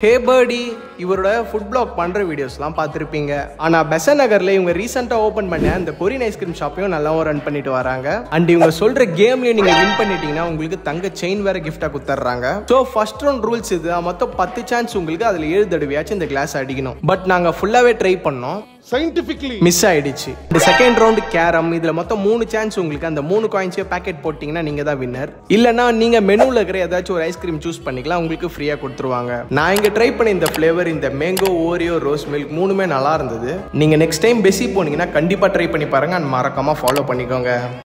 Hey buddy. இவரோட food black பண்ணுற வீடியோஸ்லாம் பார்த்துருப்பீங்க. ஆனால் பெசன் நகரில் இவங்க ரீசெண்டாக ஓப்பன் பண்ண அந்த கொரியன் ஐஸ்கிரீம் ஷாப்பையும் நல்லாவும் ரன் பண்ணிட்டு வராங்க. அண்ட் இவங்க சொல்கிற கேம்லேயும் நீங்கள் வின் பண்ணிட்டீங்கன்னா உங்களுக்கு தங்க செயின் வேற கிஃப்டாக கொடுத்துட்றாங்க ஸோ ஃபர்ஸ்ட் ரவுண்ட் ரூல்ஸ் இது. மொத்தம் பத்து சான்ஸ் உங்களுக்கு அதில் ஏழு தடவையாச்சும் இந்த கிளாஸ் அடிக்கணும். பட் நாங்கள் ஃபுல்லாகவே ட்ரை பண்ணோம். Scientifically. மிஸ் ஆயிடுச்சு. இந்த செகண்ட் ரவுண்டு கேரம் இதுல மொத்தம் மூணு சான்ஸ் உங்களுக்கு அந்த மூணு காயின்ஸே பேக்கெட் போட்டீங்கன்னா நீங்க தான் வின்னர் இல்லனா நீங்க மெனுல இருக்கிற ஏதாச்சும் ஒரு ஐஸ்கிரீம் சூஸ் பண்ணிக்கலாம். உங்களுக்கு ஃப்ரீயா கொடுத்துருவாங்க. நான் இங்க ட்ரை பண்ண இந்த ஃபிளேவர் இந்த மேங்கோ ஓரியோ ரோஸ் மில்க் மூணுமே நல்லா இருந்தது. நீங்க நெக்ஸ்ட் டைம் பெஸி போனீங்கன்னா கண்டிப்பாக ட்ரை பண்ணி பாருங்க அண்ட் மறக்காமல் ஃபாலோ பண்ணிக்கோங்க.